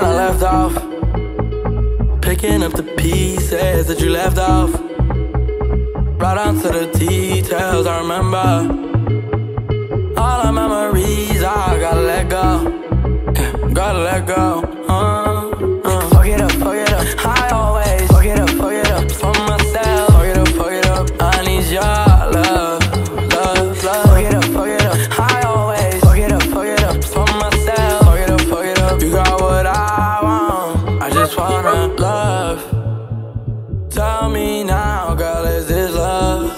that I left off. Picking up the pieces that you left off. Right on to the details, I remember. Tell me now, girl, is this love?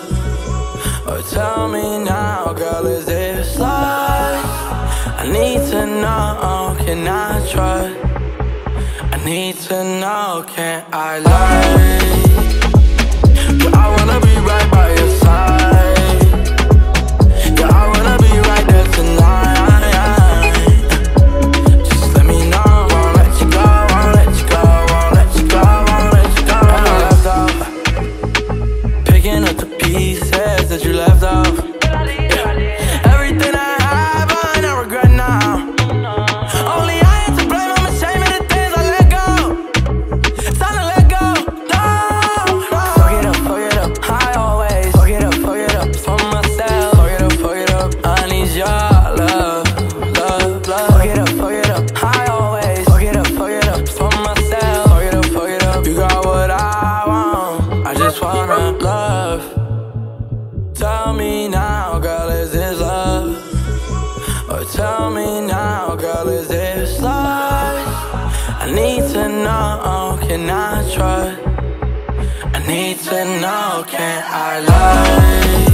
Or tell me now, girl, is this love? I need to know, can I trust? I need to know, can I lie? That you left off. Everything I have, I not regret now. Only I am to blame, I'm ashamed of the things I let go. Time to let go. Fuck it up, fuck it up. I always fuck it up, fuck it up for myself. Fuck it up, fuck it up. I need your love, love, love. Fuck it up, Tell me now, girl, is this love? Or tell me now, girl, is this love? I need to know, can I trust? I need to know, can I love?